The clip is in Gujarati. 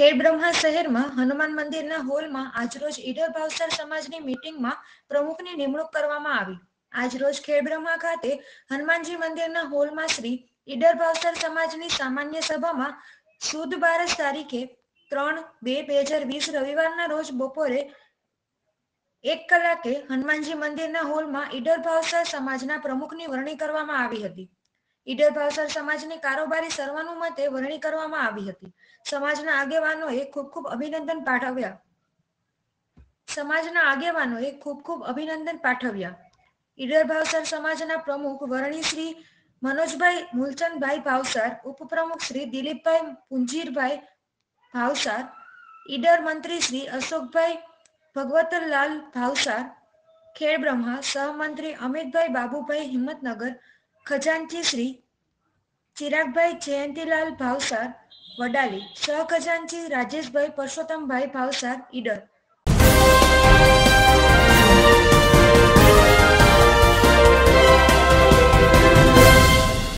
ખેડબ્રહ્મા શહેરમાં હનુમાન મંદિરના હોલમાં આજરોજ ઈડર ભાવસર સમાજની મીટિંગમાં પ્રમુખની નિમણૂક કરવામાં આવી. આજરોજ ખેડબ્રહ્મા ખાતે હનુમાનજી મંદિરના હોલમાં શ્રી ઈડર ભાવસર સમાજની સામાન્ય સભામાં સુદ બારસ તારીખે ત્રણ બે બે હજાર વીસ રવિવારના રોજ બપોરે એક કલાકે હનુમાનજી મંદિરના હોલમાં ઈડર ભાવસર સમાજના પ્રમુખની વરણી કરવામાં આવી હતી. ઈડર ભાવસર સમાજને કારોબારી સર્વાનુમતે વરણી કરવામાં આવી હતી. સમાજના આગેવાનોએ ખૂબ ખૂબ અભિનંદન પાઠવ્યા. સમાજના આગેવાનોએ ખૂબ ખૂબ અભિનંદન પાઠવ્યા. ઈડર ભાવસર સમાજના પ્રમુખ વરણી શ્રી મનોજભાઈ મૂલચંદભાઈ ભાવસાર, ઉપપ્રમુખ શ્રી દિલીપભાઈ પુંજીરભાઈ ભાવસાર, ઈડર મંત્રી શ્રી અશોકભાઈ ભગવતલાલ ભાવસાર, ખેડબ્રહ્મા સહમંત્રી અમિતભાઈ બાબુભાઈ હિંમતનગર ખજાનચી શ્રી ચિરાગભાઈ જયંતિલાલ ભાવસાર વડાલી સહખજાનચી રાજેશભાઈ પરસોત્તમભાઈ ભાવસાર ઈડર.